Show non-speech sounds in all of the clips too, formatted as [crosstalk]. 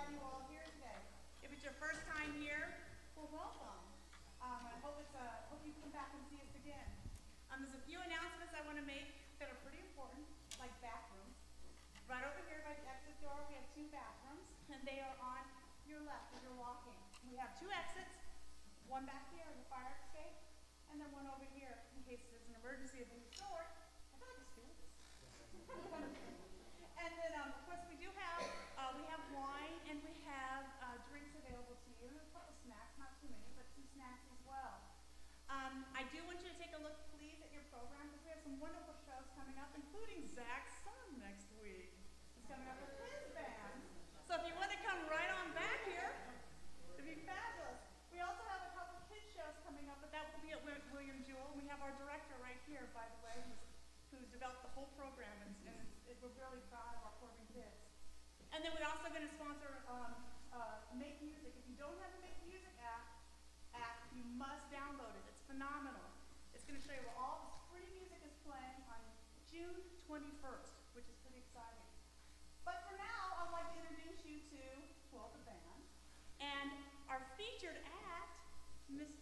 have you all here today. If it's your first time here, well, welcome. Um, I hope it's, uh, hope you come back and see us again. Um, there's a few announcements I want to make that are pretty important, like bathrooms. Right over here by the exit door, we have two bathrooms, and they are on your left as you're walking. We have two exits, one back here in the fire escape, and then one over here in case there's an emergency of any sort. I a. [laughs] and we have, uh, drinks available to you, a couple snacks, not too many, but some snacks as well. Um, I do want you to take a look, please, at your program, because we have some wonderful shows coming up, including Zach's son next week. He's coming up with his band. So if you want to come right on back here, it'd be fabulous. We also have a couple kids shows coming up, but that will be at William Jewell. We have our director right here, by the way, who's, who's developed the whole program, and, and it, we're really proud of our. And then we're also going to sponsor um, uh, Make Music. If you don't have a Make Music app, app, you must download it. It's phenomenal. It's going to show you where all this free music is playing on June 21st, which is pretty exciting. But for now, I'd like to introduce you to, well, the band, and our featured act, Mr.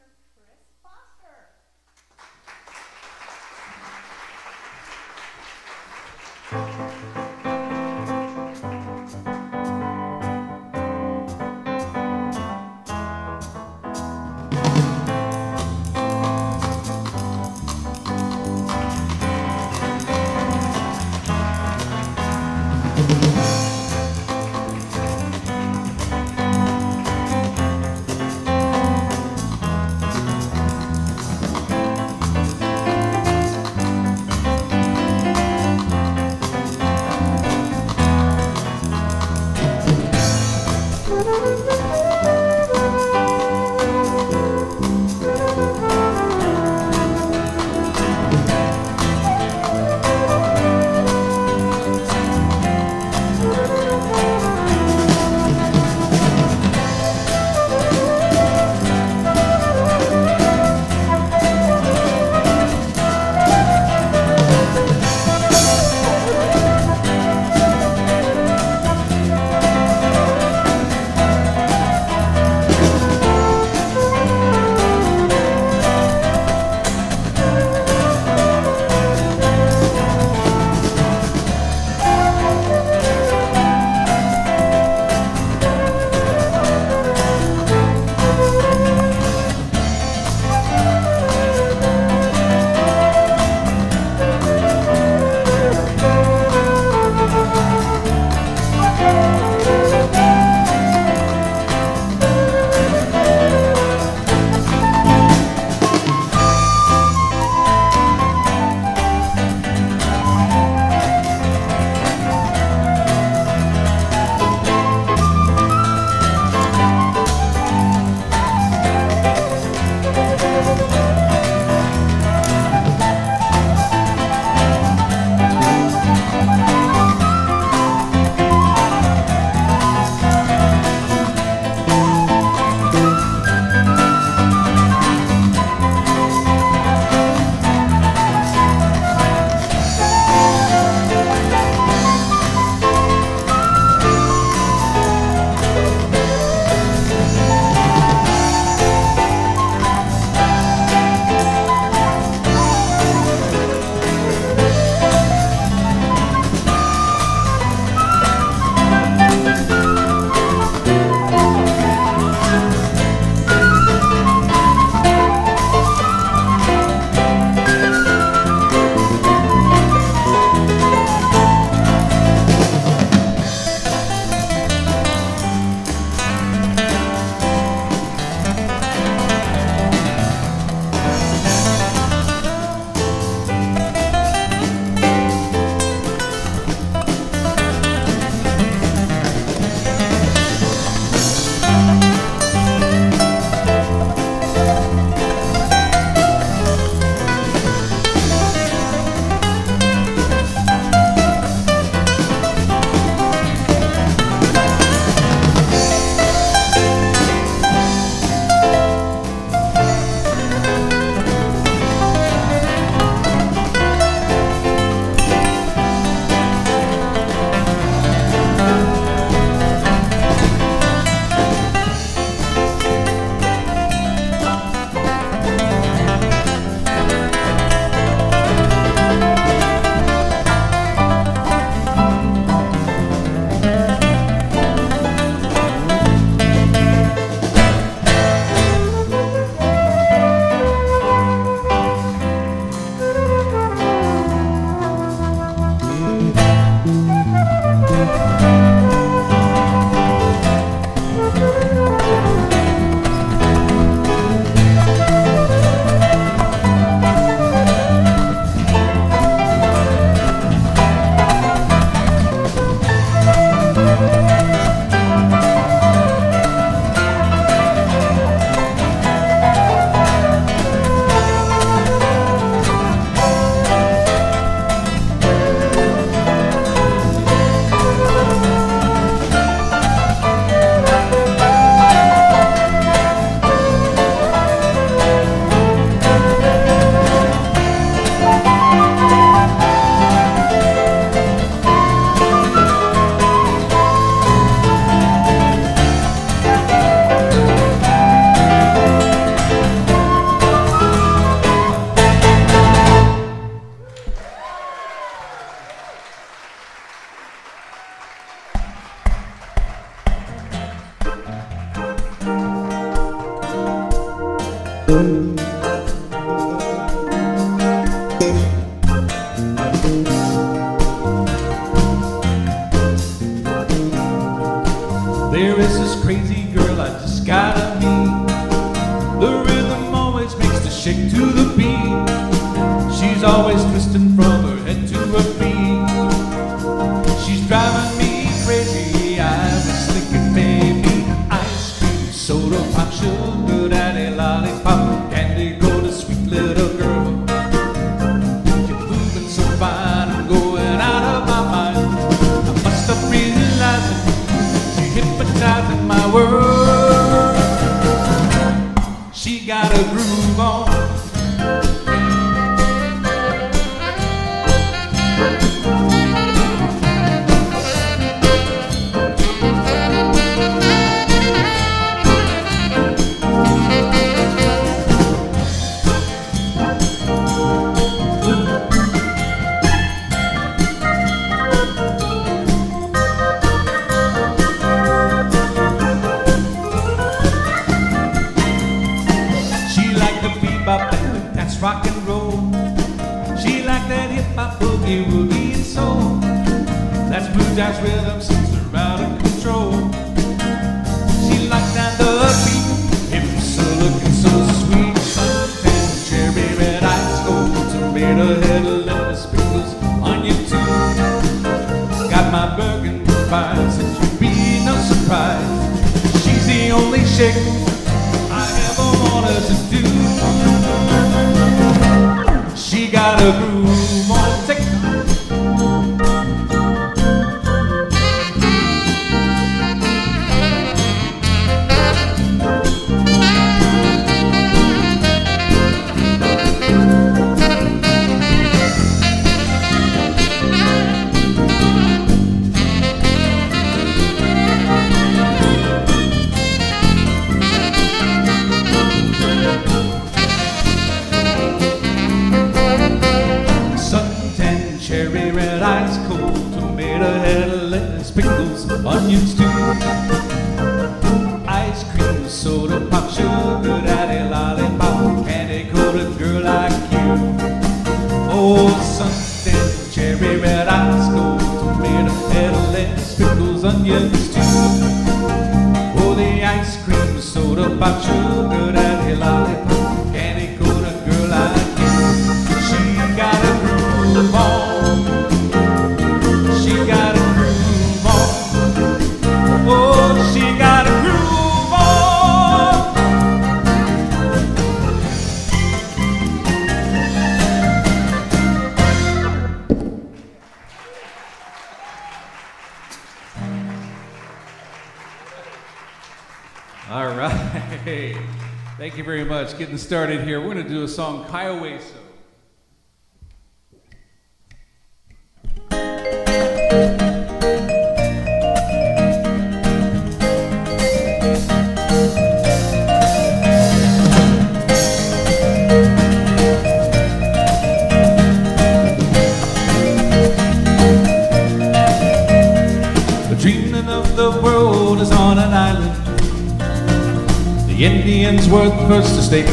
started here. We're going to do a song, Kiowa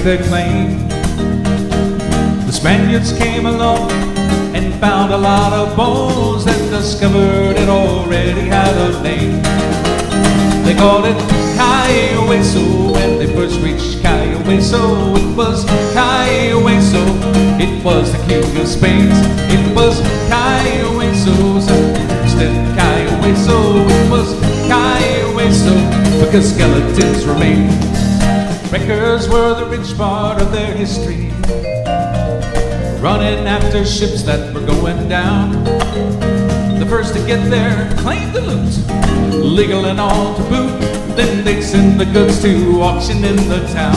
their claim. The Spaniards came along and found a lot of bones and discovered it already had a name. They called it Cayo Hueso when they first reached Cayo Hueso. It was Cayo Hueso, it was the king of Spain. It was Cayo Hueso, instead Cayo Hueso. It was Cayo Hueso because skeletons remain. Wreckers were the rich part of their history, running after ships that were going down. The first to get there claimed the loot, legal and all to boot. Then they'd send the goods to auction in the town.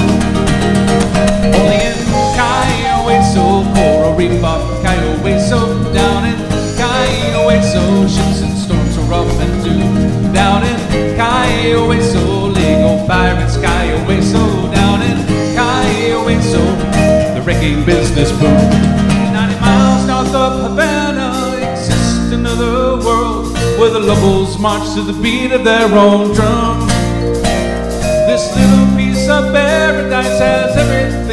Only in Cayo Hueso, coral reef off Cayo Hueso, down in Cayo Hueso, ships and storms were rough and due. Down in Cayo Hueso, legal pirates Cayo Hueso, down in Cayo Hueso, the wrecking business boom. 90 miles north of Havana exists another world where the locals march to the beat of their own drum. This little piece of paradise has everything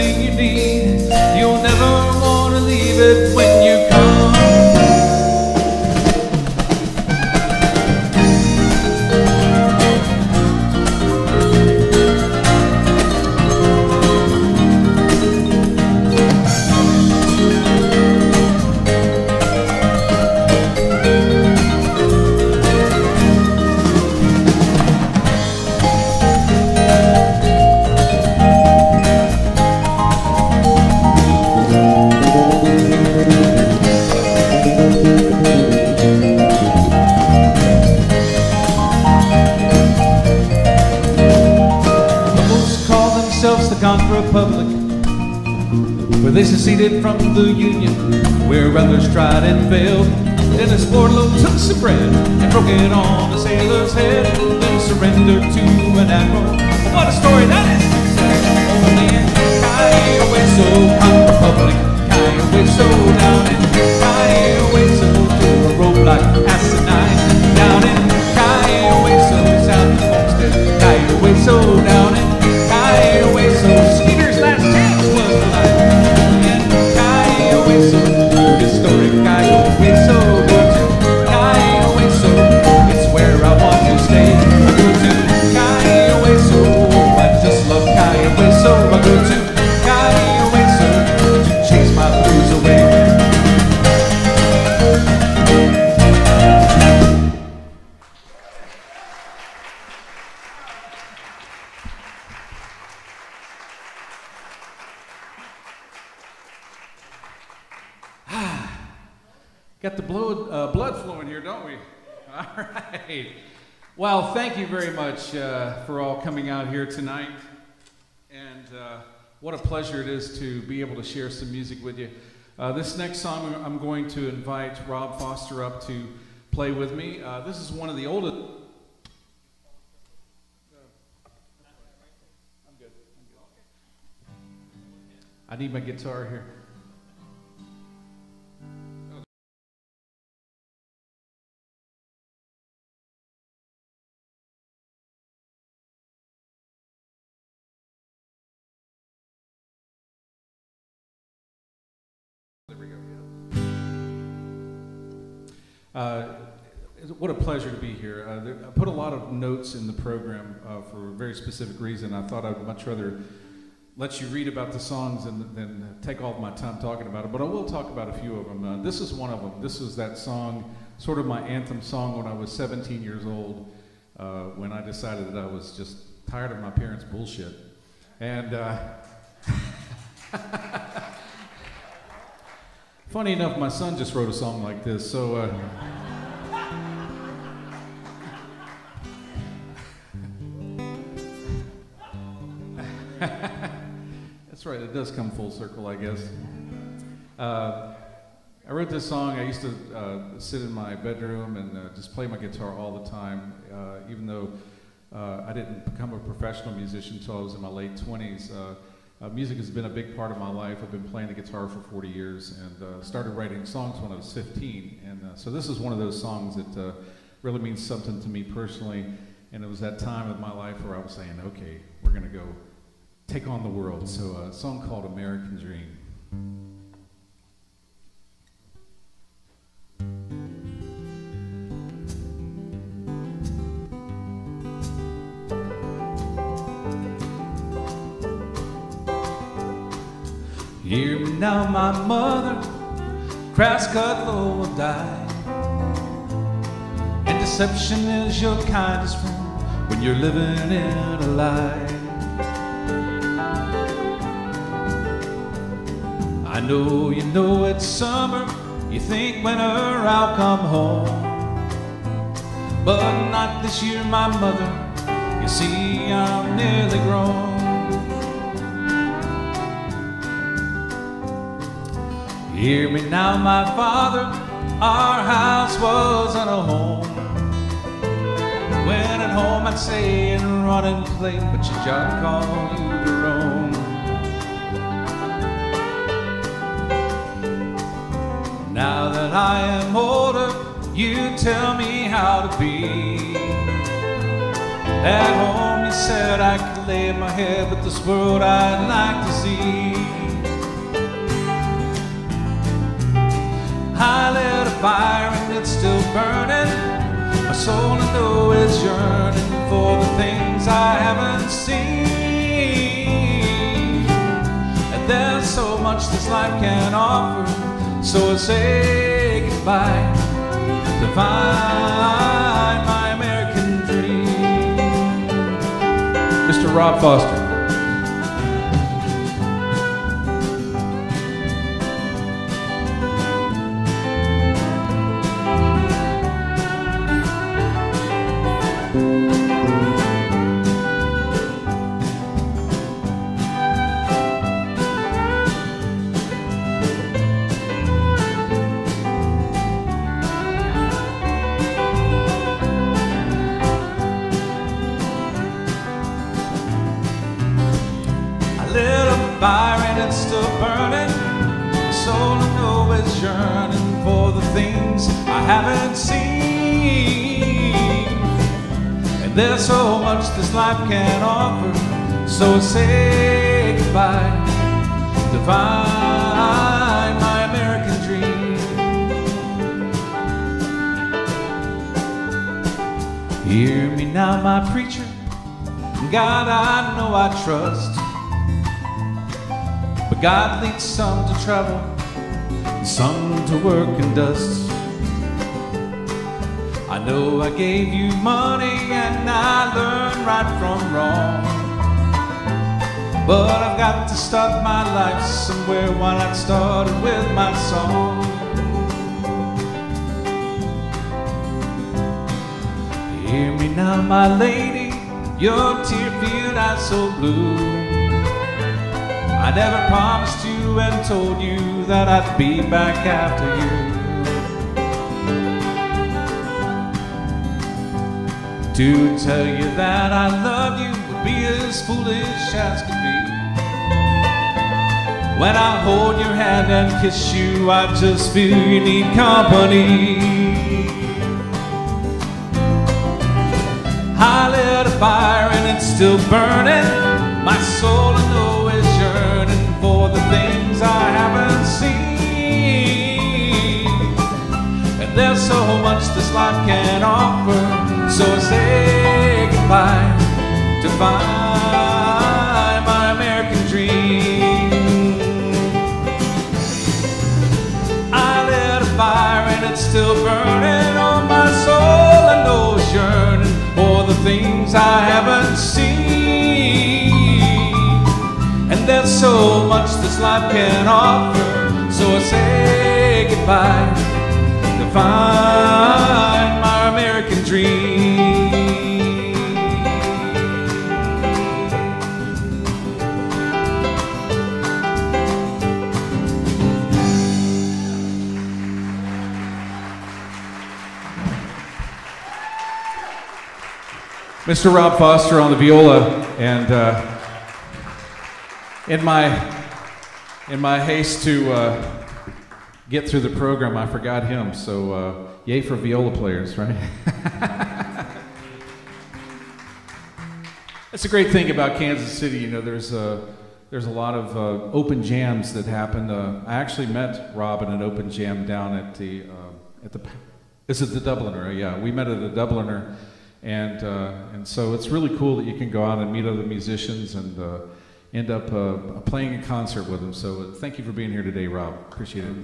republic, where they seceded from the Union, where others tried and failed. A Sportlow took some bread and broke it on a sailor's head, then surrendered to an admiral. What a story that is! Only in Cayo Hueso Conch Republic, Cayo Hueso down in Cayo Hueso through a roadblock Well, thank you very much uh, for all coming out here tonight. And uh, what a pleasure it is to be able to share some music with you. Uh, this next song, I'm going to invite Rob Foster up to play with me. Uh, this is one of the oldest. I need my guitar here. Uh, what a pleasure to be here. Uh, there, I put a lot of notes in the program uh, for a very specific reason. I thought I'd much rather let you read about the songs than, than take all of my time talking about it, but I will talk about a few of them. Uh, this is one of them. This is that song, sort of my anthem song when I was 17 years old, uh, when I decided that I was just tired of my parents' bullshit. And uh, [laughs] funny enough, my son just wrote a song like this, so. Uh, [laughs] That's right, it does come full circle, I guess. Uh, I wrote this song. I used to uh, sit in my bedroom and uh, just play my guitar all the time, uh, even though uh, I didn't become a professional musician until I was in my late 20s. Uh, music has been a big part of my life. I've been playing the guitar for 40 years and uh, started writing songs when I was 15. And uh, so this is one of those songs that uh, really means something to me personally. And it was that time of my life where I was saying, okay, we're going to go take on the world. So uh, a song called American Dream. Hear me now, my mother, crass cut low will die. And deception is your kindest friend when you're living in a lie. I know you know it's summer, you think winter I'll come home. But not this year, my mother, you see I'm nearly grown. Hear me now, my father, our house wasn't a home. When at home I'd say and run and play, but your job called you to roam. Now that I am older, you tell me how to be. At home, you said I could lay my head, but this world I'd like to see. I lit a fire and it's still burning. My soul I know is yearning for the things I haven't seen. And there's so much this life can offer, so I say goodbye to find my American dream. Mr. Rob Foster. Things I haven't seen. And there's so much this life can offer, so say goodbye to find my American dream. Hear me now, my preacher. God, I know I trust. But God leads some to travel, some to work in dust. I know I gave you money and I learned right from wrong. But I've got to start my life somewhere. Why not start it with my song? Hear me now, my lady, your tear-filled eyes so blue. I never promised you and told you that I'd be back after you. To tell you that I love you would be as foolish as could be. When I hold your hand and kiss you, I just feel you need company. I lit a fire and it's still burning. My soul is yearning for the things I haven't seen. And there's so much this life can offer, so say goodbye to find my American dream. I lit a fire and it's still burning on my soul. I know it's yearning for the things I haven't seen. And there's so much this life can offer, so I say goodbye to find my American dream. Mr. Rob Foster on the viola, and uh, in my in my haste to uh, get through the program, I forgot him. So, uh, yay for viola players, right? [laughs] That's a great thing about Kansas City. You know, there's a there's a lot of uh, open jams that happen. Uh, I actually met Rob in an open jam down at the uh, at the is it the Dubliner? Yeah, we met at the Dubliner, and uh, and so it's really cool that you can go out and meet other musicians and uh, end up uh, playing a concert with them. So thank you for being here today, Rob. Appreciate it.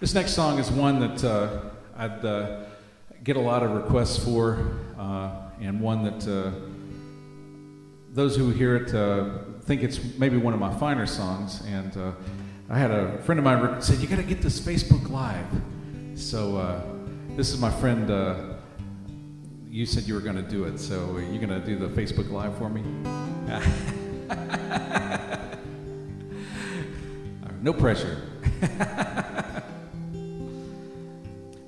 This next song is one that I'd get a lot of requests for, uh, and one that uh, those who hear it uh, think it's maybe one of my finer songs. And I had a friend of mine said, "You got to get this Facebook Live." So uh, this is my friend. Uh, you said you were going to do it, so you're you going to do the Facebook Live for me? [laughs] no pressure. [laughs]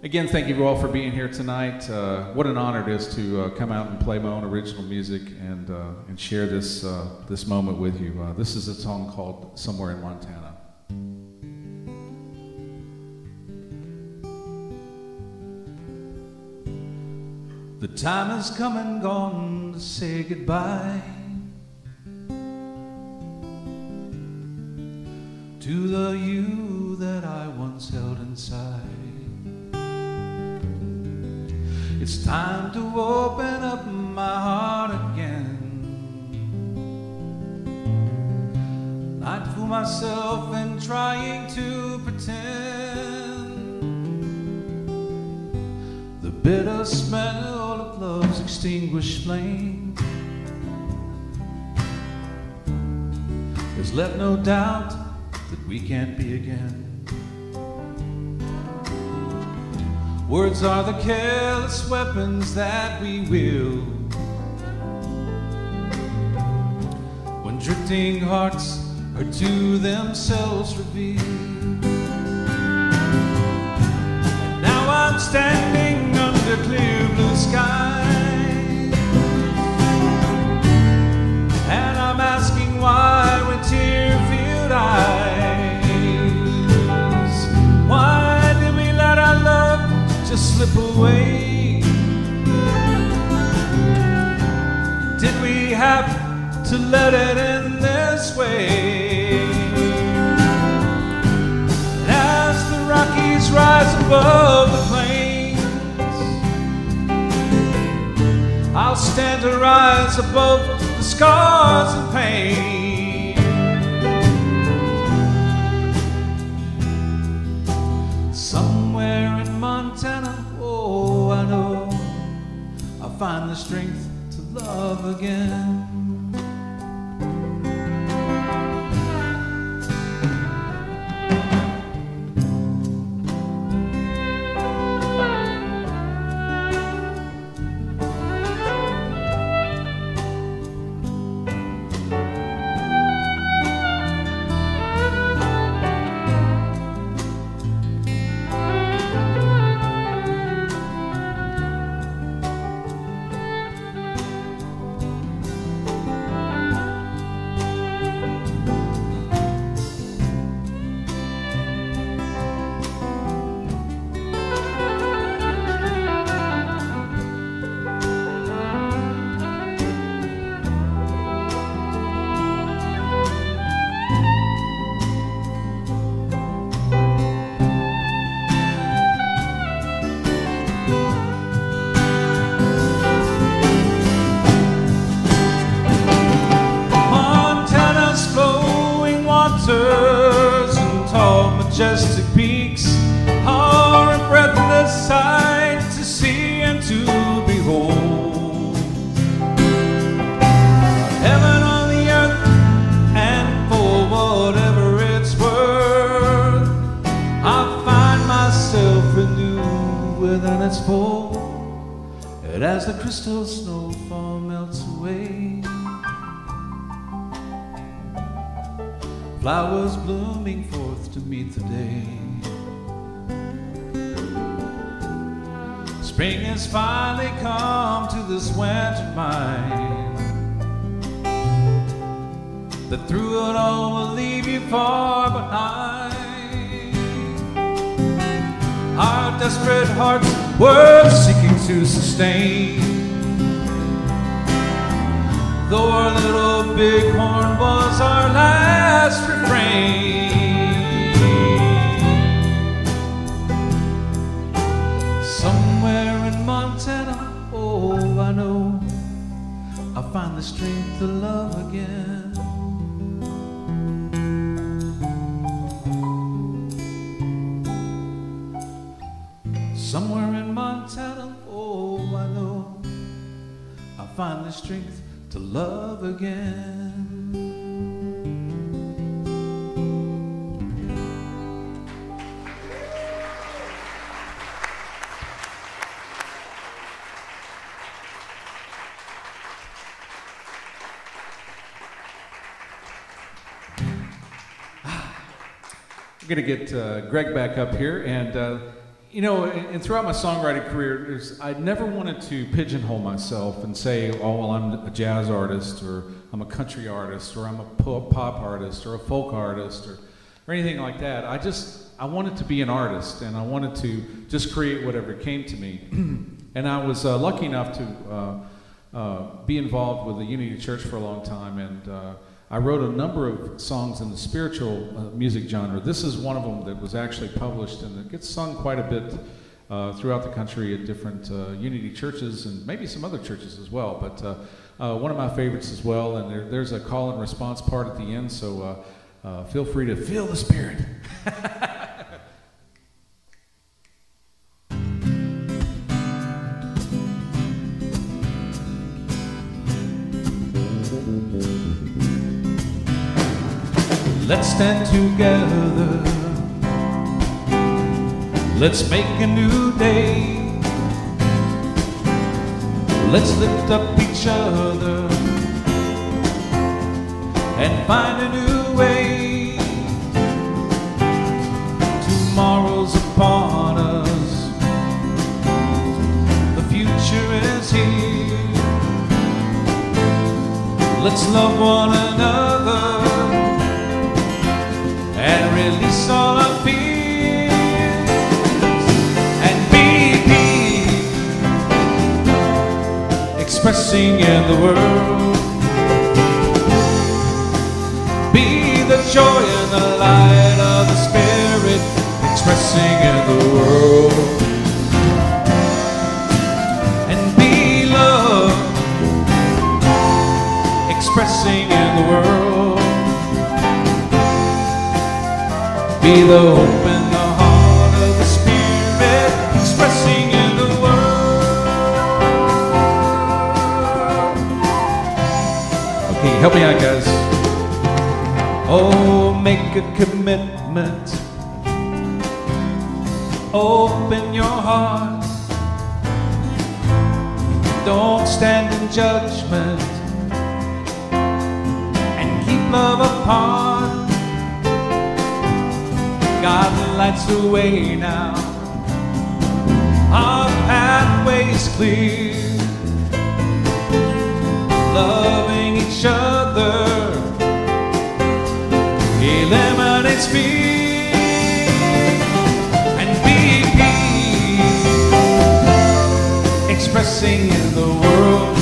Again, thank you all for being here tonight. Uh, what an honor it is to uh, come out and play my own original music and, uh, and share this, uh, this moment with you. Uh, this is a song called Somewhere in Montana. The time has come and gone to say goodbye to the you that I once held inside. It's time to open up my heart again. Not fool myself in trying to pretend. Bitter smell of love's extinguished flame has left no doubt that we can't be again. Words are the careless weapons that we wield when drifting hearts are to themselves revealed. And now I'm standing the clear blue sky. And I'm asking why with tear filled eyes. Why did we let our love just slip away? Did we have to let it in this way? As the Rockies rise above, stand to rise above the scars and pain. Somewhere in Montana, oh, I know I'll find the strength to love again. And as the crystal snowfall melts away, flowers blooming forth to meet the day. Spring has finally come to this winter mine. That through it all will leave you far behind. Our desperate hearts were seeking to sustain. Though our little bighorn was our last refrain. Somewhere in Montana, oh, I know I'll find the strength to love again. Find the strength to love again. We're going to get uh, Greg back up here. And, uh, you know, and, throughout my songwriting career, I never wanted to pigeonhole myself and say, oh, well, I'm a jazz artist, or I'm a country artist, or I'm a pop, pop artist, or a folk artist, or, or anything like that. I just, I wanted to be an artist, and I wanted to just create whatever came to me. [clears throat] and I was uh, lucky enough to uh, uh, be involved with the Unity Church for a long time, and uh, I wrote a number of songs in the spiritual uh, music genre. This is one of them that was actually published, and it gets sung quite a bit uh, throughout the country at different uh, Unity churches and maybe some other churches as well. But uh, uh, one of my favorites as well, and there, there's a call and response part at the end, so uh, feel free to feel the spirit. [laughs] Let's stand together. Let's make a new day. Let's lift up each other and find a new way. Tomorrow's upon us. The future is here. Let's love one another expressing in the world. Be the joy and the light of the spirit expressing in the world. And be love expressing in the world. Be the hope and the heart of the Spirit, expressing in the world. Okay, help me out, guys. Oh, make a commitment. Open your heart. Don't stand in judgment. And keep love apart. God lights the way now. Our pathway's clear. Loving each other eliminates fear expressing in the world.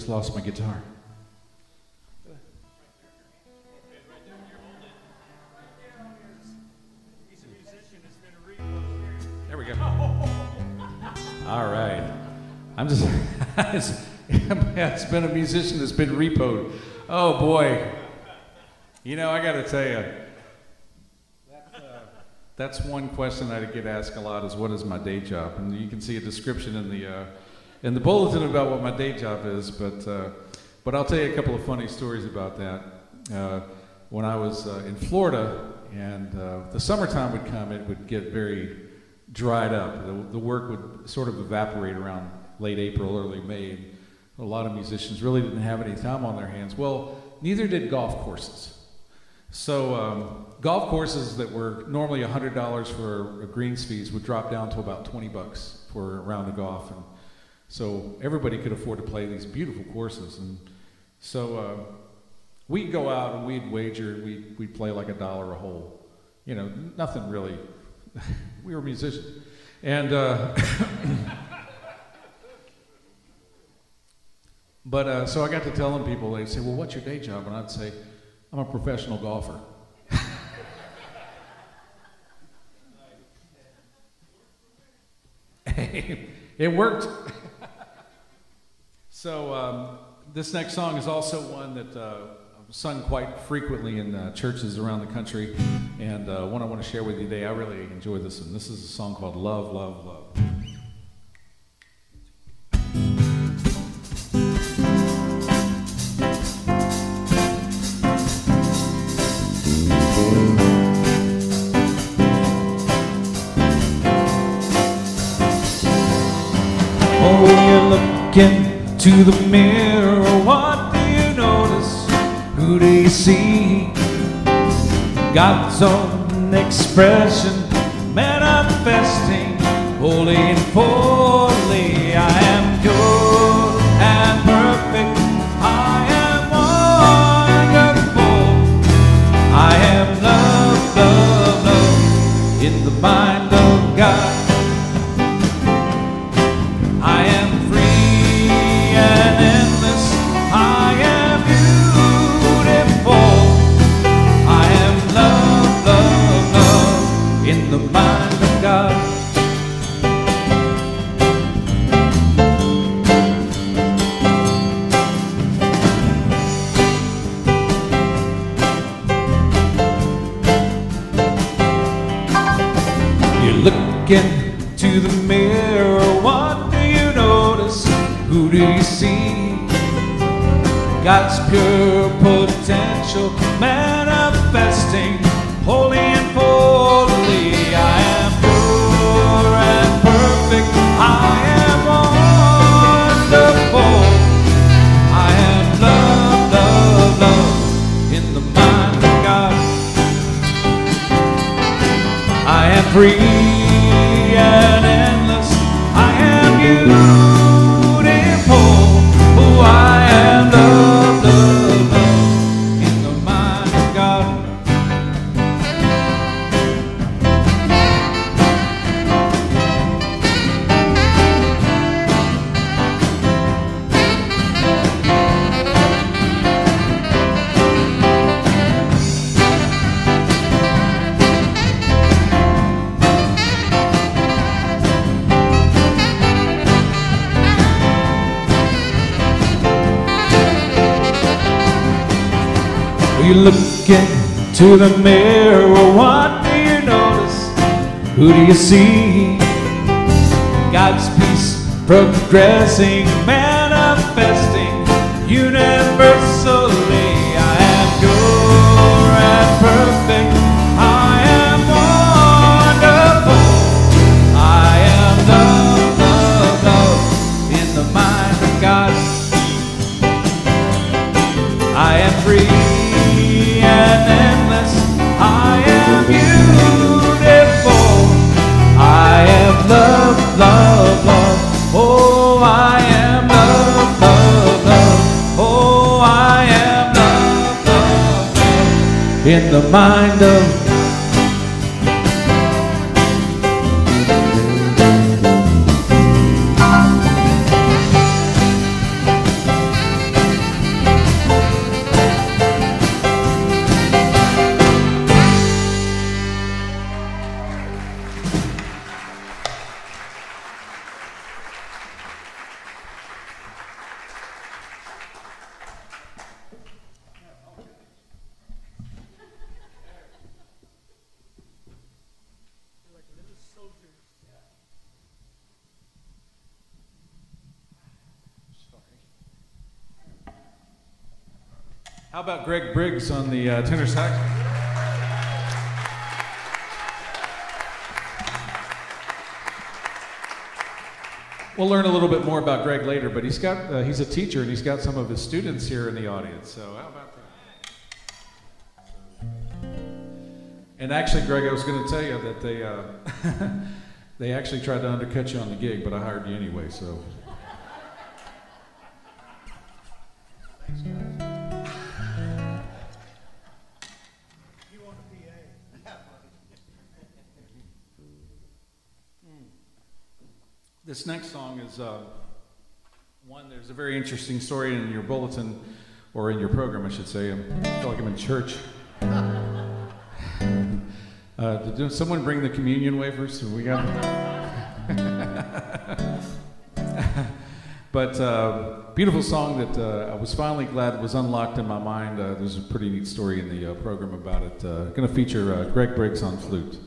Just lost my guitar. There we go. All right. I'm just, [laughs] it's, been a musician that's been repoed. Oh boy. You know, I got to tell you, that's, uh, that's one question I get asked a lot is what is my day job? And you can see a description in the, uh, in the bulletin about what my day job is, but, uh, but I'll tell you a couple of funny stories about that. Uh, when I was uh, in Florida and uh, the summertime would come, it would get very dried up. The, the work would sort of evaporate around late April, early May. A lot of musicians really didn't have any time on their hands. Well, neither did golf courses. So um, golf courses that were normally $100 for a greens fees would drop down to about 20 bucks for a round of golf. And so everybody could afford to play these beautiful courses. And so uh, we'd go out and we'd wager, we'd, we'd play like a dollar a hole. You know, nothing really. [laughs] we were musicians. And, uh, [laughs] but uh, so I got to telling people, they'd say, well, what's your day job? And I'd say, I'm a professional golfer. [laughs] it worked. So um, this next song is also one that uh, I've sung quite frequently in uh, churches around the country, and uh, one I want to share with you today. I really enjoy this one. This is a song called "Love, Love, Love." To the mirror. What do you notice? Who do you see? God's own expression manifesting, holy and holy. The mirror, what do you notice? Who do you see? God's peace progressing, Oh, In the mind of Greg Briggs on the uh, tenor sax? We'll learn a little bit more about Greg later, but he's got uh, he's a teacher and he's got some of his students here in the audience. So how about that? And actually, Greg, I was going to tell you that they uh, [laughs] they actually tried to undercut you on the gig, but I hired you anyway. So. This next song is uh, one, there's a very interesting story in your bulletin, or in your program, I should say. I feel like I'm in church. [laughs] Uh, did someone bring the communion wafers? We got. [laughs] but uh, beautiful song that uh, I was finally glad was unlocked in my mind. Uh, there's a pretty neat story in the uh, program about it. Uh, going to feature Greg Briggs on flute.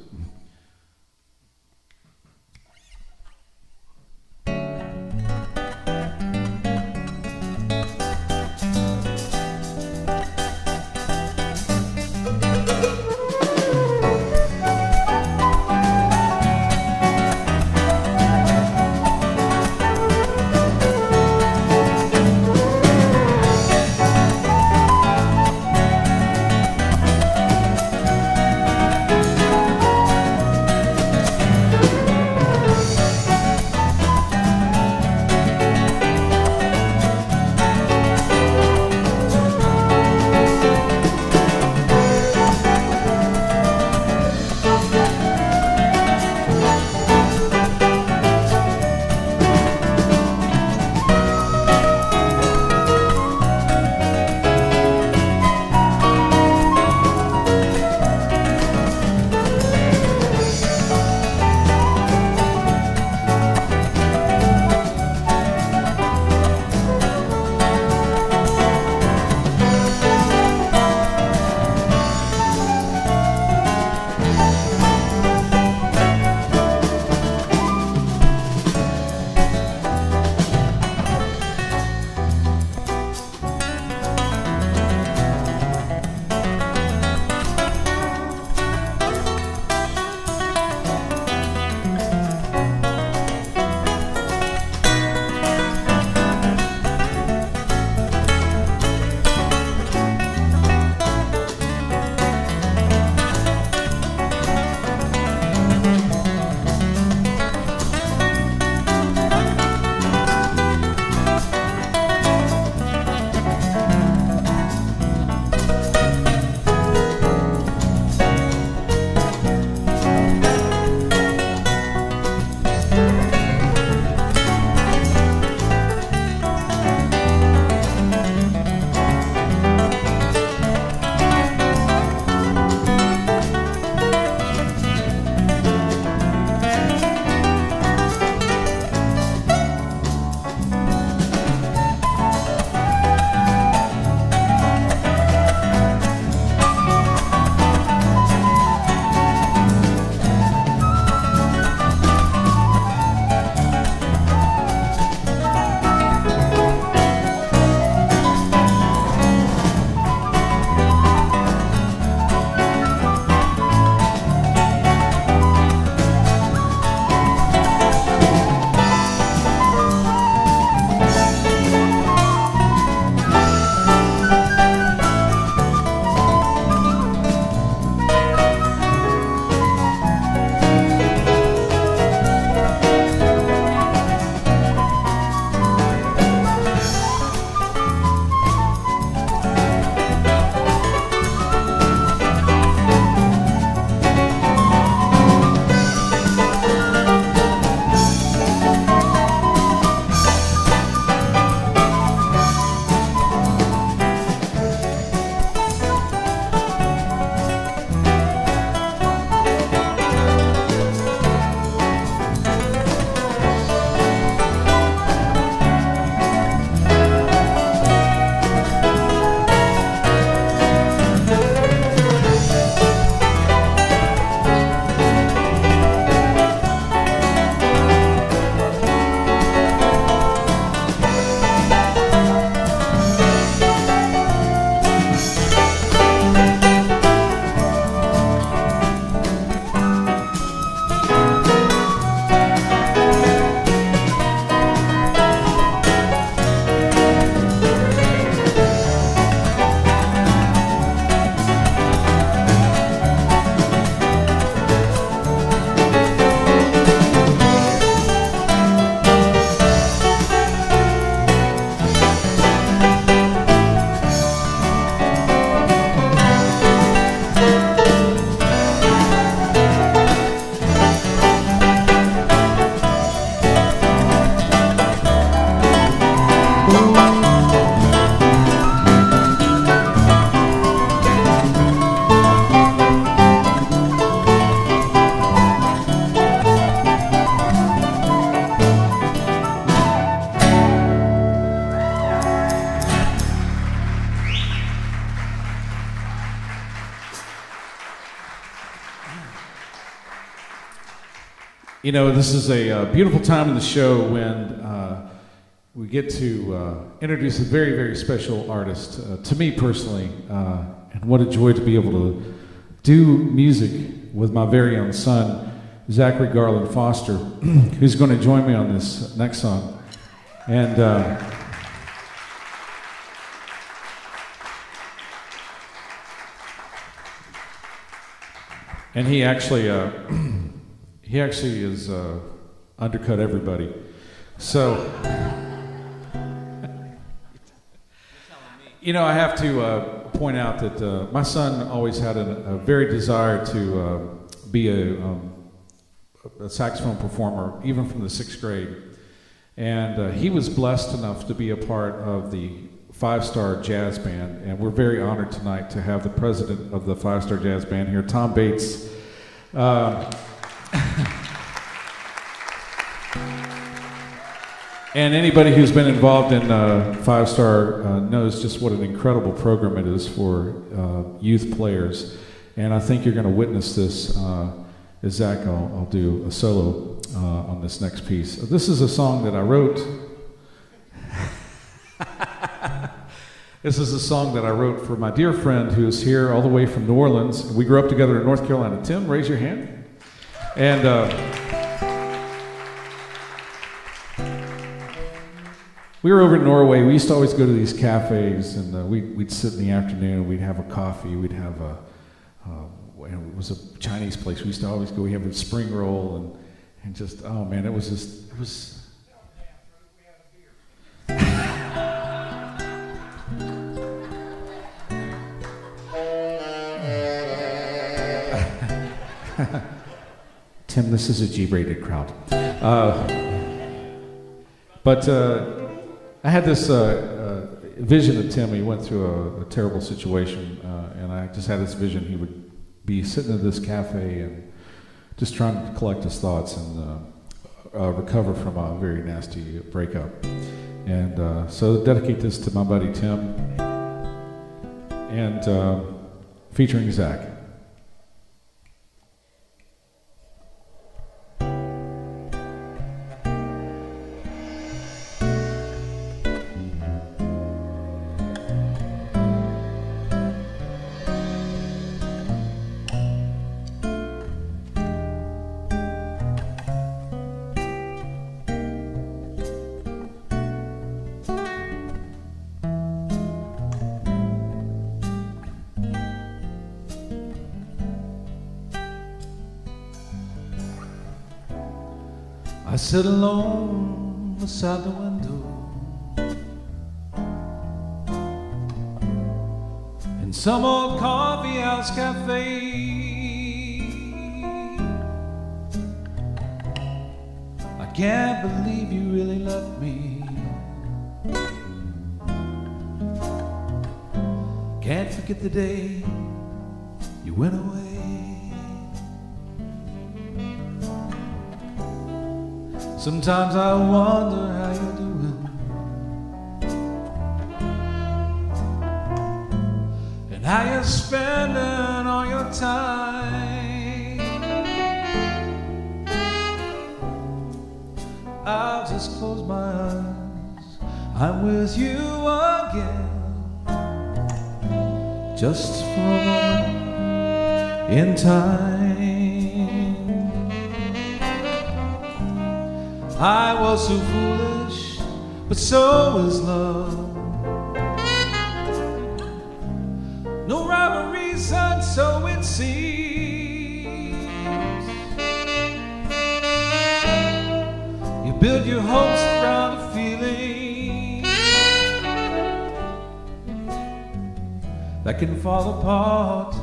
You know, this is a uh, beautiful time in the show when uh, we get to uh, introduce a very, very special artist uh, to me personally. Uh, and what a joy to be able to do music with my very own son, Zachary Garland Foster, [clears throat] who's going to join me on this next song. And. Uh, and he actually [clears throat] he actually is uh, undercut everybody. So, you know, I have to uh, point out that uh, my son always had a, a very desire to uh, be a, um, a, saxophone performer, even from the sixth grade. And uh, he was blessed enough to be a part of the Five Star Jazz Band, and we're very honored tonight to have the president of the Five Star Jazz Band here, Tom Bates. And anybody who's been involved in uh, Five Star uh, knows just what an incredible program it is for uh, youth players. And I think you're going to witness this uh, as Zach, I'll, I'll, do a solo uh, on this next piece. This is a song that I wrote. [laughs] this is a song that I wrote for my dear friend who's here all the way from New Orleans. We grew up together in North Carolina. Tim, raise your hand. And we were over in Norway. We used to always go to these cafes, and uh, we'd, we'd sit in the afternoon. We'd have a coffee. We'd have a uh, it was a Chinese place. We used to always go. We have a spring roll, and and just oh man, it was just it was. [laughs] Tim, this is a G-rated crowd. Uh, but uh, I had this uh, uh vision of Tim. He went through a, a terrible situation, uh, and I just had this vision. He would be sitting in this cafe and just trying to collect his thoughts and uh, recover from a very nasty breakup. And so, dedicate this to my buddy Tim, and featuring Zach. I sit alone beside the window in some old coffee house cafe. I can't believe you really left me. Can't forget the day you went away. Sometimes I wonder how you're doing. And how you're spending all your time. I'll just close my eyes. I'm with you again. Just for a moment in time. I was so foolish, but so is love. No rhyme or reason, so it seems. You build your hopes around a feeling that can fall apart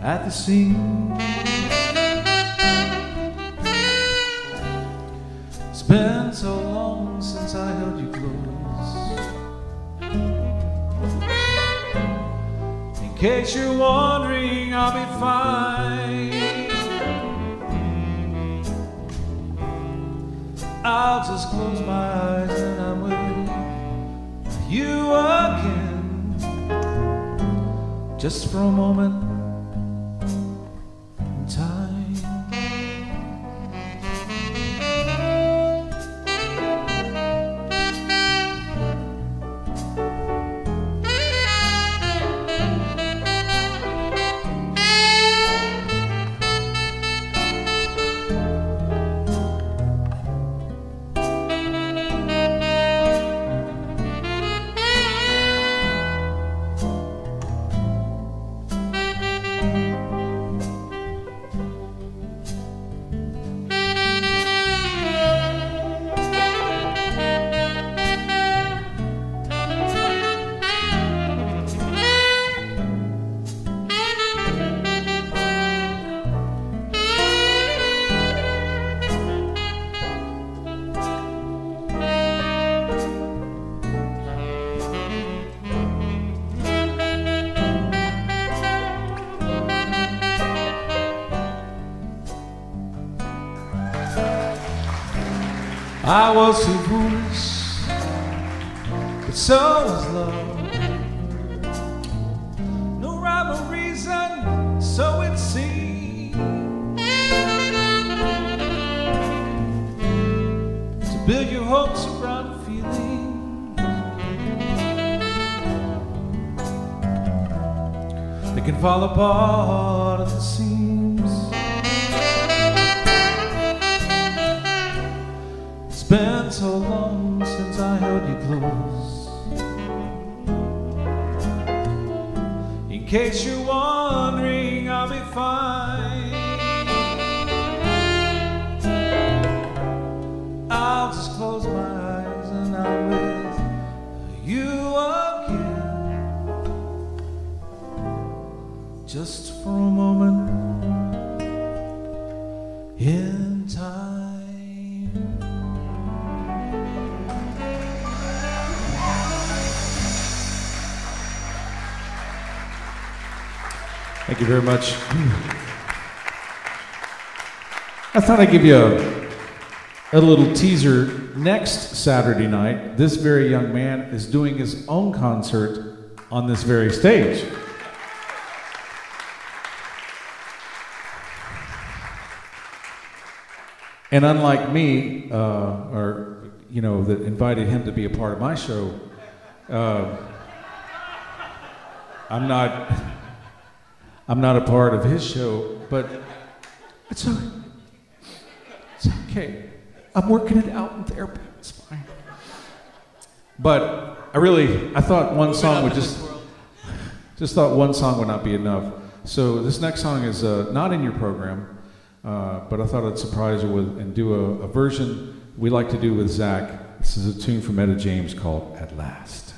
at the seams. Case you're wondering, I'll be fine. I'll just close my eyes and I'm with you again. Just for a moment very much. I thought I'd give you a, a little teaser. Next Saturday night, this very young man is doing his own concert on this very stage. And unlike me, uh, or you know, that invited him to be a part of my show, uh, I'm not. I'm not a part of his show, but it's okay. It's okay. I'm working it out in therapy. It's fine. But I really, I thought one song would just, [laughs] just thought one song would not be enough. So this next song is uh, not in your program, uh, but I thought I'd surprise you with and do a, a version we like to do with Zach. This is a tune from Etta James called "At Last."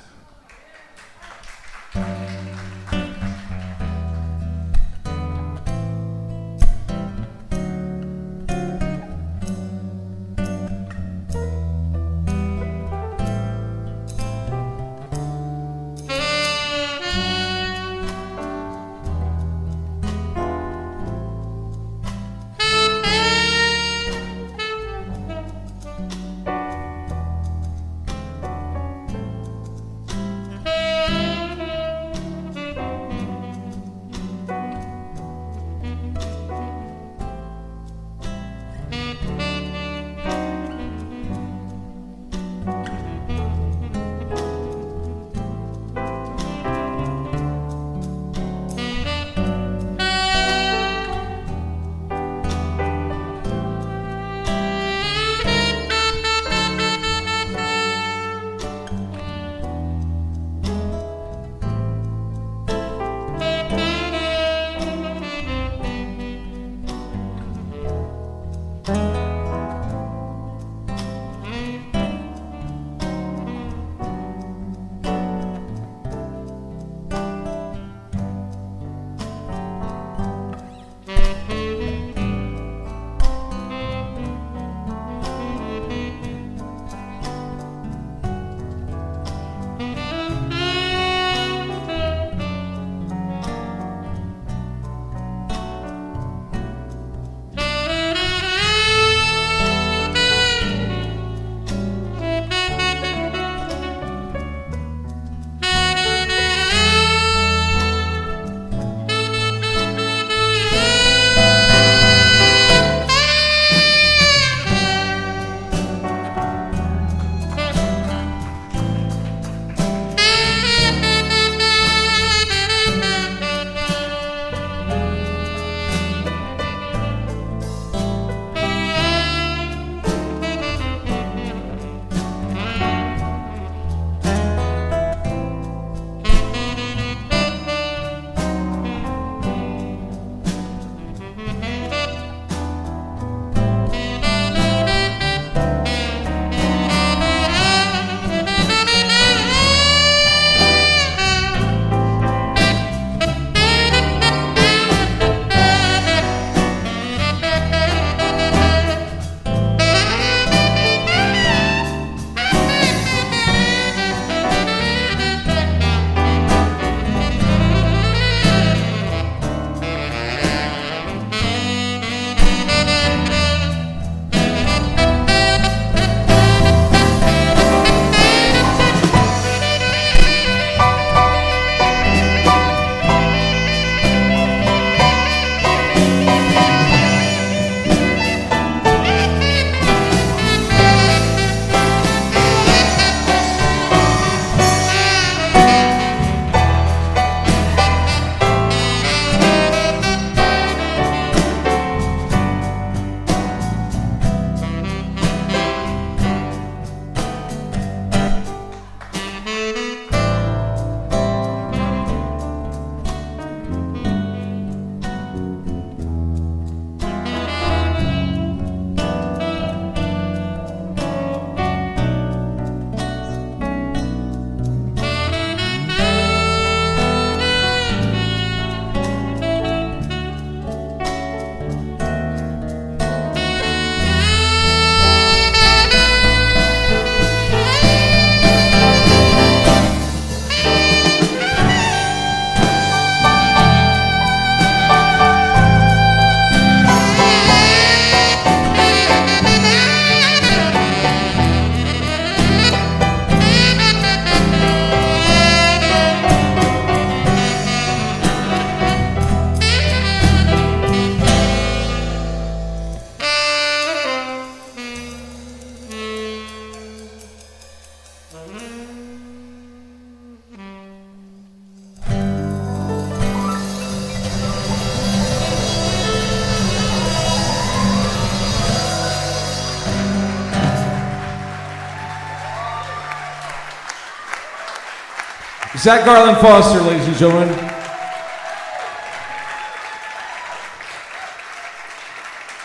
Zach Garland Foster, ladies and gentlemen.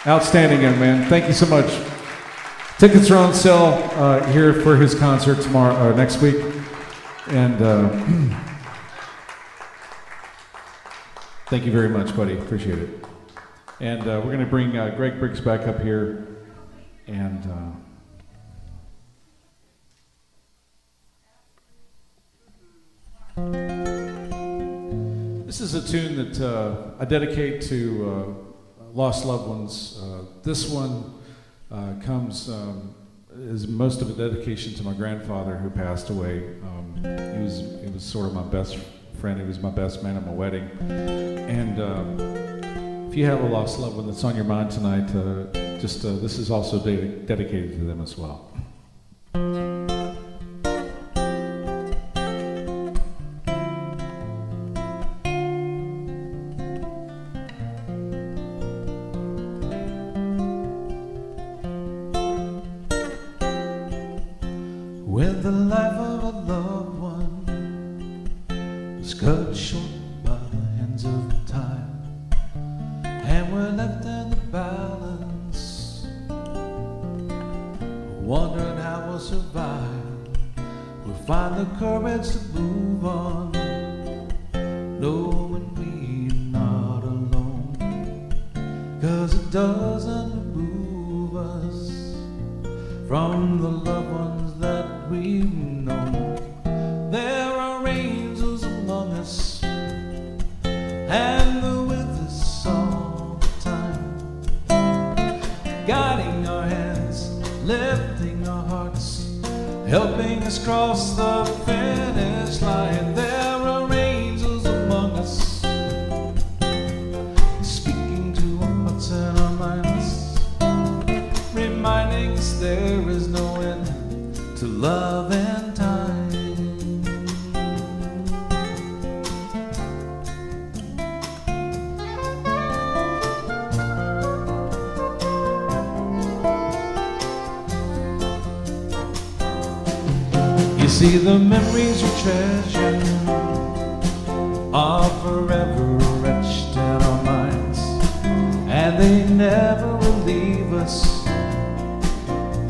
Outstanding young man. Thank you so much. Tickets are on sale uh, here for his concert tomorrow, uh, next week, and uh, [clears throat] thank you very much, buddy. Appreciate it. And uh, we're going to bring uh, Greg Briggs back up here, and. This is a tune that uh, I dedicate to uh, lost loved ones. Uh, this one uh, comes, um, is most of a dedication to my grandfather who passed away. Um, he, was, he was sort of my best friend, he was my best man at my wedding. And uh, if you have a lost loved one that's on your mind tonight, uh, just this is also de- dedicated to them as well.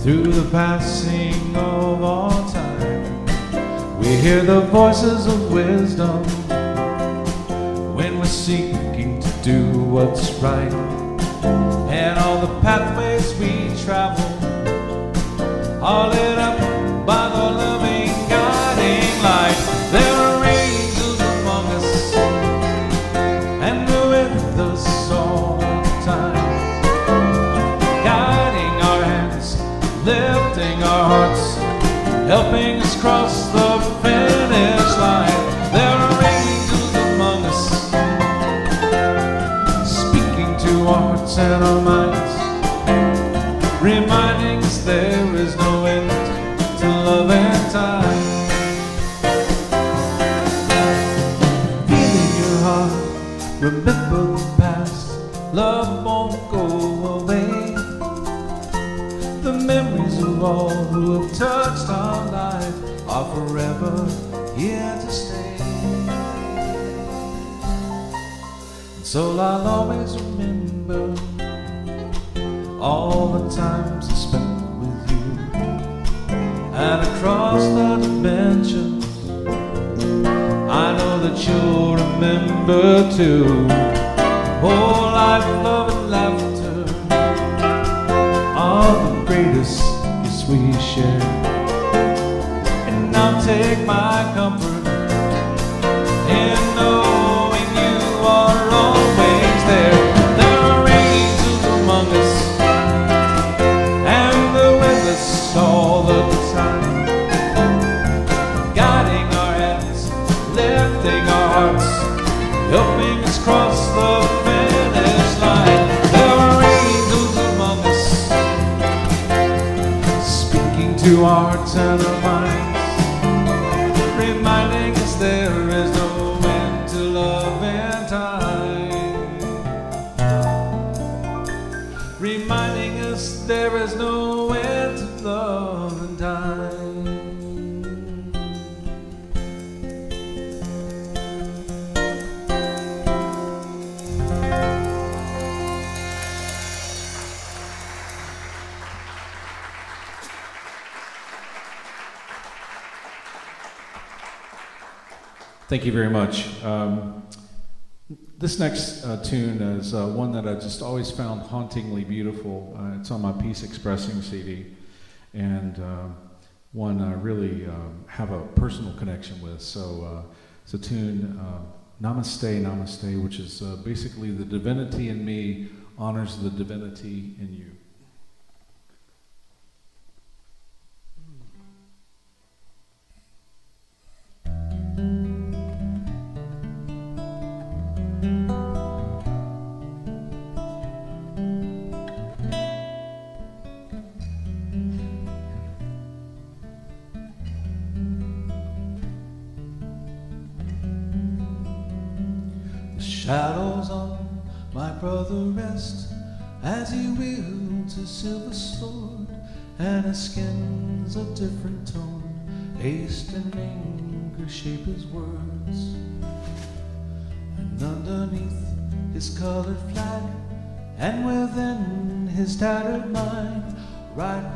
through the passing of all time. We hear the voices of wisdom when we're seeking to do what's right. And all the pathways we travel are little. who have touched our life are forever here to stay. And so I'll always remember all the times I spent with you, and across the dimensions, I know that you'll remember too. Thank you very much. Um, this next uh, tune is uh, one that I just always found hauntingly beautiful. Uh, it's on my Peace Expressing CD, and uh, one I really um, have a personal connection with. So uh, it's a tune, uh, Namaste, Namaste, which is basically the divinity in me honors the divinity in you.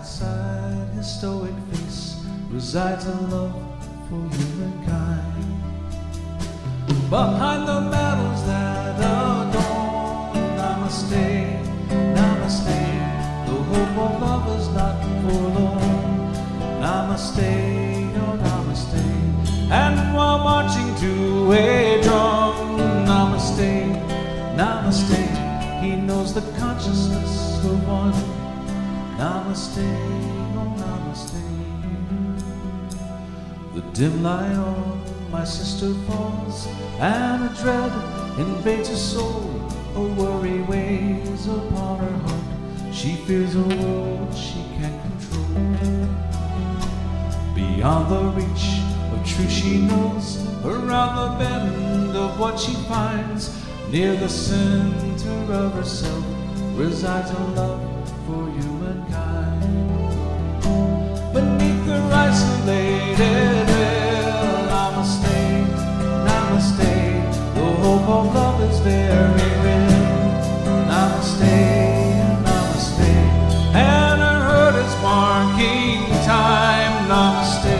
His stoic face, resides a love for humankind. Behind the battles that adorn, namaste, namaste. The hope of love is not forlorn. Namaste, oh namaste. And while marching to a drum, namaste, namaste. He knows the consciousness of one. Namaste, oh namaste. The dim light on my sister falls, and a dread invades her soul. A worry weighs upon her heart. She fears a world she can't control. Beyond the reach of truth she knows, around the bend of what she finds, near the center of herself resides a love Love is very real. Namaste, namaste. And her hurt is marking time. Namaste,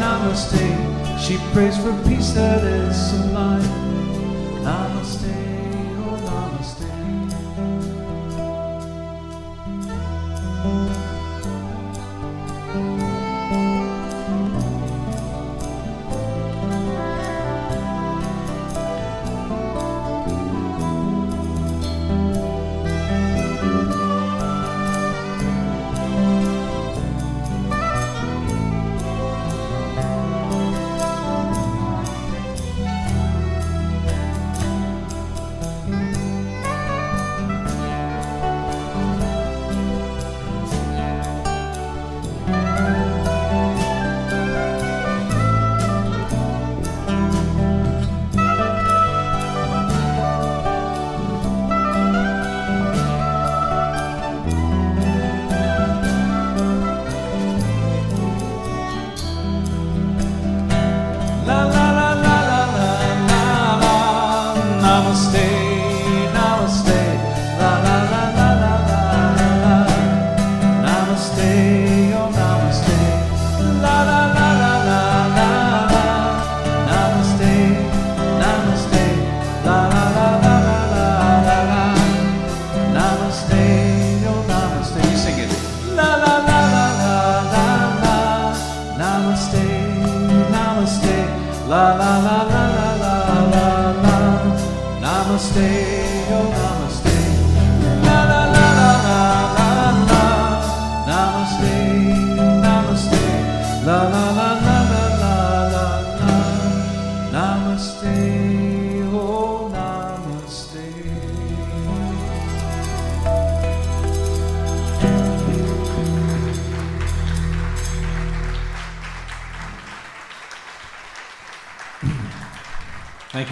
namaste. She prays for peace that is sublime.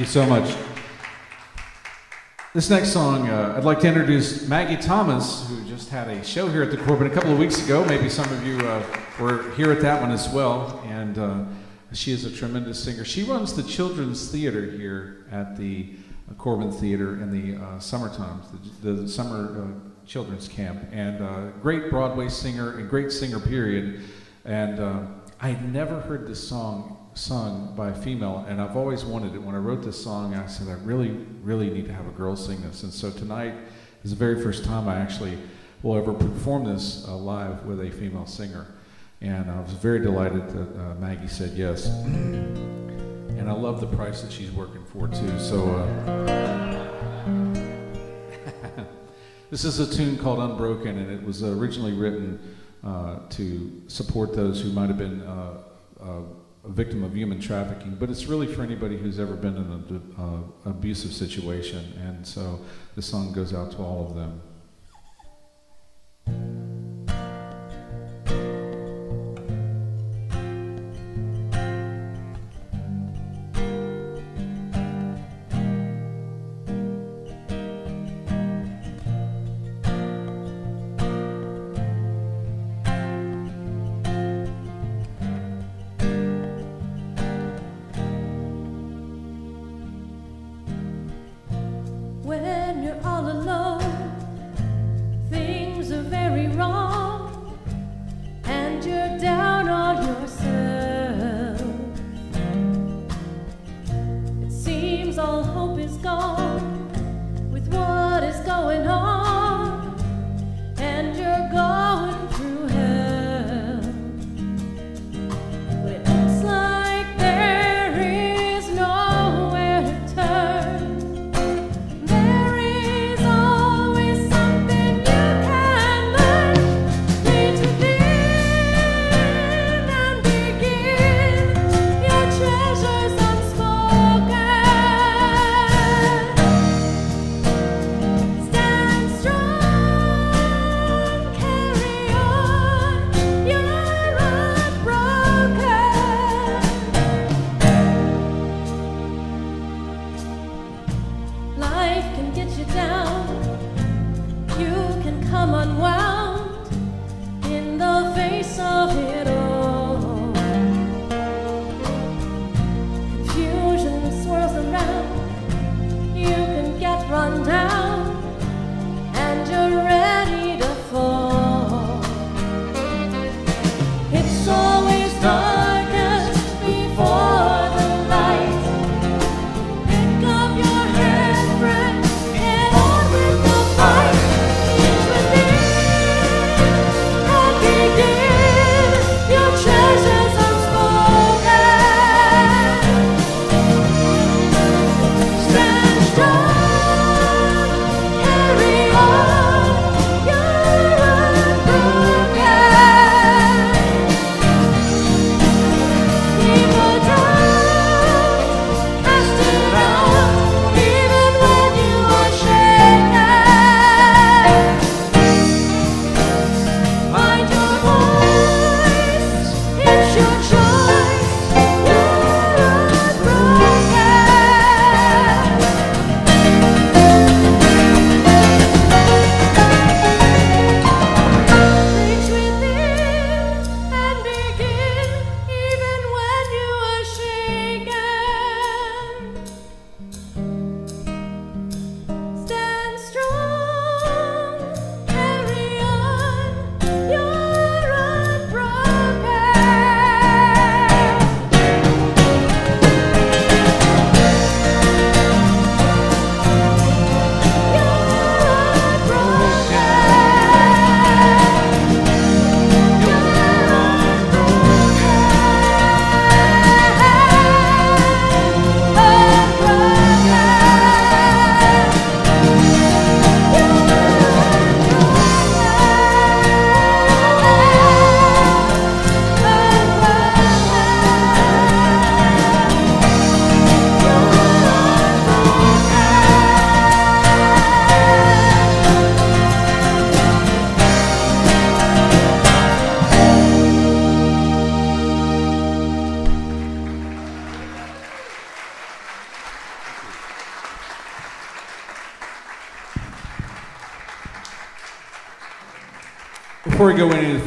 You so much. This next song, uh, I'd like to introduce Maggie Thomas, who just had a show here at the Corbin a couple of weeks ago. Maybe some of you uh, were here at that one as well. And uh, she is a tremendous singer. She runs the children's theater here at the uh, Corbin Theater in the uh, summertime, the, the summer uh, children's camp. And great Broadway singer and great singer, period. And I had never heard this song sung by a female, and I've always wanted it. When I wrote this song, I said, I really, really need to have a girl sing this. And so tonight is the very first time I actually will ever perform this uh, live with a female singer. And I was very delighted that uh, Maggie said yes. And I love the price that she's working for, too. So, uh, [laughs] this is a tune called Unbroken, and it was originally written uh, to support those who might have been uh, uh, a victim of human trafficking, but it's really for anybody who's ever been in an uh, abusive situation. And so the song goes out to all of them.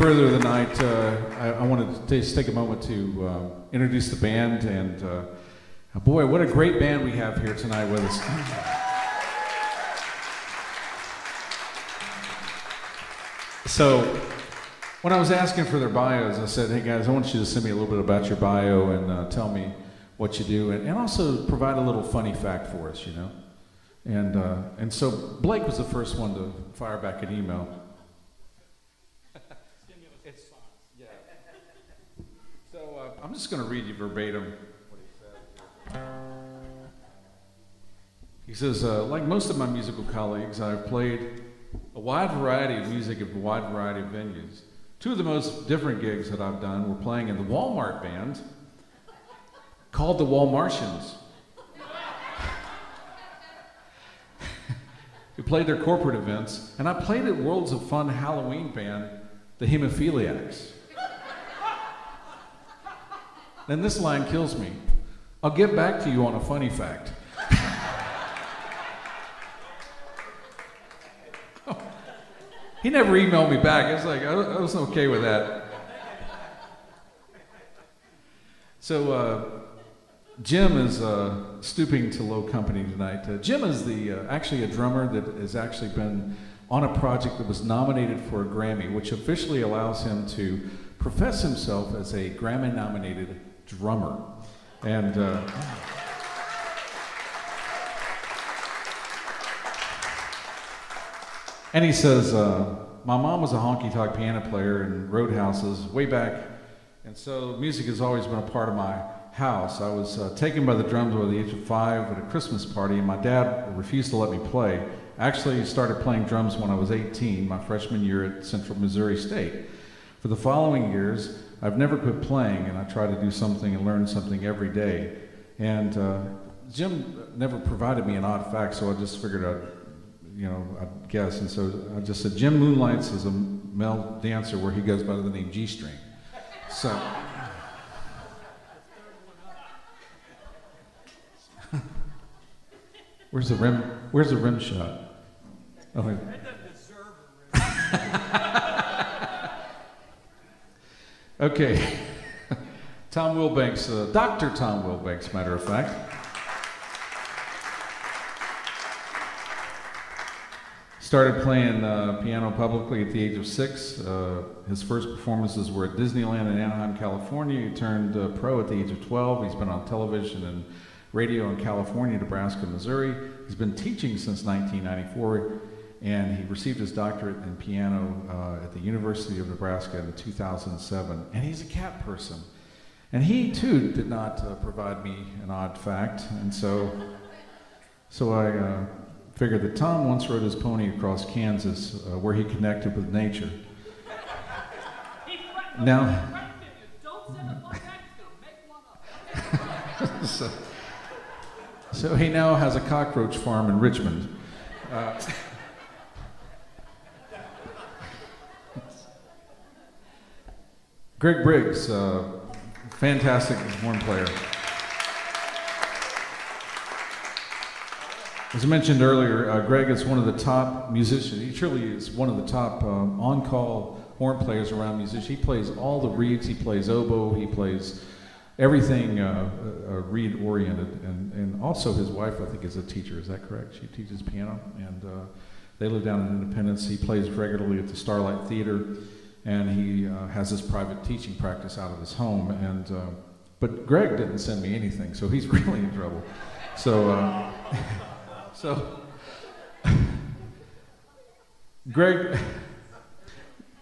Further tonight, uh, I, I wanted to just take a moment to uh, introduce the band. And uh, boy, what a great band we have here tonight with us. So, when I was asking for their bios, I said, "Hey guys, I want you to send me a little bit about your bio and uh, tell me what you do, and, and also provide a little funny fact for us, you know." And uh, and so Blake was the first one to fire back an email. It's- yeah. So uh, I'm just going to read you verbatim he says, uh, like most of my musical colleagues, I've played a wide variety of music at a wide variety of venues. Two of the most different gigs that I've done were playing in the Walmart band called the Walmartians. [laughs] who played their corporate events, and I played at Worlds of Fun Halloween band, the Hemophiliacs. Then this line kills me. I'll get back to you on a funny fact. [laughs] he never emailed me back. It's like, I, I was okay with that. So, uh, Jim is uh, stooping to low company tonight. Uh, Jim is the uh, actually a drummer that has actually been on a project that was nominated for a Grammy, which officially allows him to profess himself as a Grammy-nominated drummer. And uh, and he says, uh, "My mom was a honky-tonk piano player in roadhouses way back, and so music has always been a part of my." house. I was uh, taken by the drums by the age of five at a Christmas party, and my dad refused to let me play. Actually, started playing drums when I was 18, my freshman year at Central Missouri State. For the following years, I've never quit playing, and I try to do something and learn something every day. And uh, Jim never provided me an odd fact, so I just figured I'd, you know, I'd guess. And so I just said, Jim moonlights is a male dancer where he goes by the name G String. So. [laughs] Where's the rim? Where's the rim shot? Oh. [laughs] okay. [laughs] Tom Wilbanks, uh, Dr. Tom Wilbanks, matter of fact. Started playing uh, piano publicly at the age of six. Uh, his first performances were at Disneyland in Anaheim, California. He turned uh, pro at the age of 12. He's been on television and radio in California, Nebraska, Missouri. He's been teaching since 1994, and he received his doctorate in piano uh, at the University of Nebraska in 2007. And he's a cat person. And he too did not uh, provide me an odd fact, and so, so I uh, figured that Tom once rode his pony across Kansas, uh, where he connected with nature. Now, [laughs] so, so he now has a cockroach farm in Richmond. Greg Briggs, uh, fantastic horn player. As I mentioned earlier, uh, Greg is one of the top musicians. He truly is one of the top uh, on-call horn players around musicians. He plays all the reeds. He plays oboe. He plays everything uh, uh, reed oriented. And, and also his wife, I think, is a teacher. Is that correct? She teaches piano. And uh, they live down in Independence. He plays regularly at the Starlight Theater. And he uh, has his private teaching practice out of his home. And, uh, but Greg didn't send me anything, so he's [laughs] really in trouble. So, uh, [laughs] so [laughs] Greg,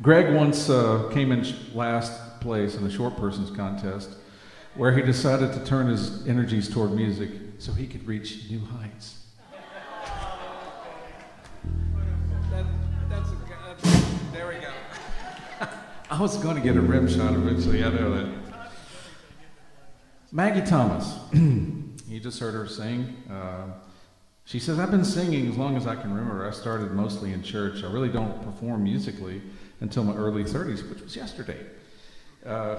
Greg once uh, came in last place in the short persons contest, where he decided to turn his energies toward music so he could reach new heights. I was going to get a rim shot eventually. I know that. Maggie Thomas. [clears throat] you just heard her sing. Uh, she says, I've been singing as long as I can remember. I started mostly in church. I really don't perform musically until my early 30s, which was yesterday. Uh,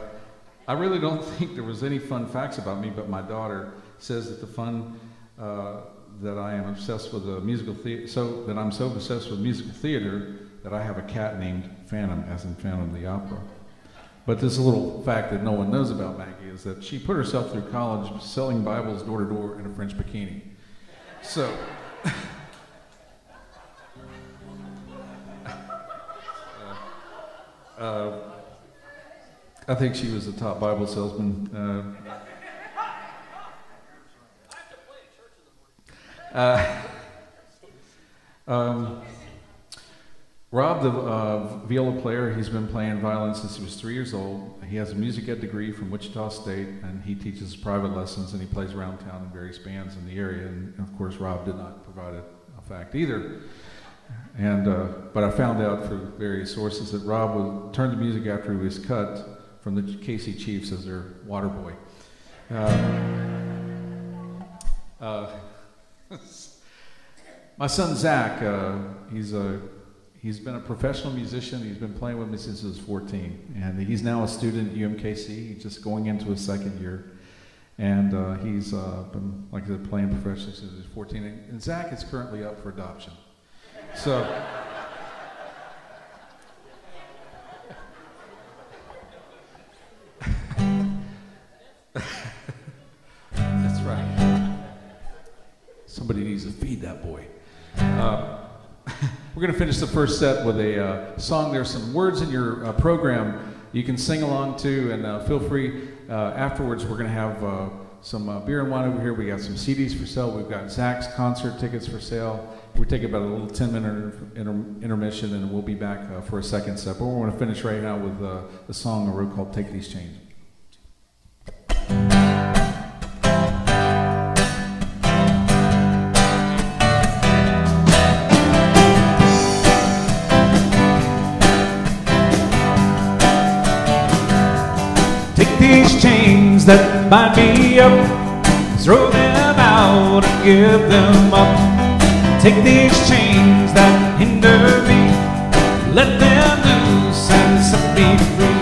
I really don't [laughs] think there was any fun facts about me, but my daughter says that the fun uh, that I am obsessed with the musical theater, so that I'm so obsessed with musical theater that I have a cat named Phantom, as in Phantom of the Opera. But this little fact that no one knows about Maggie is that she put herself through college selling Bibles door to door in a French bikini. So, [laughs] uh, I think she was the top Bible salesman. Uh, uh, [laughs] um, Rob, the uh, viola player, he's been playing violin since he was three years old. He has a music ed degree from Wichita State, and he teaches private lessons and he plays around town in various bands in the area. And of course, Rob did not provide a, a fact either. And uh, but I found out through various sources that Rob would turn to music after he was cut from the KC Chiefs as their water boy. Uh, uh, [laughs] my son Zach, uh, he's a he's been a professional musician. He's been playing with me since he was 14, and he's now a student at UMKC. He's just going into his second year, and uh, he's uh, been, like I said, playing professionally since he was 14. And, and Zach is currently up for adoption. So. [laughs] That's right. Somebody needs to feed that boy. Uh, we're going to finish the first set with a uh, song. There's some words in your uh, program you can sing along to, and uh, feel free. Uh, afterwards, we're going to have uh, some uh, beer and wine over here. We got some CDs for sale. We've got Zach's concert tickets for sale. We're taking about a little 10 minute inter- intermission, and we'll be back for a second set. But we're going to finish right now with the song I wrote called Take These Chains. That bind me up, throw them out and give them up. Take these chains that hinder me, let them loose and set me free.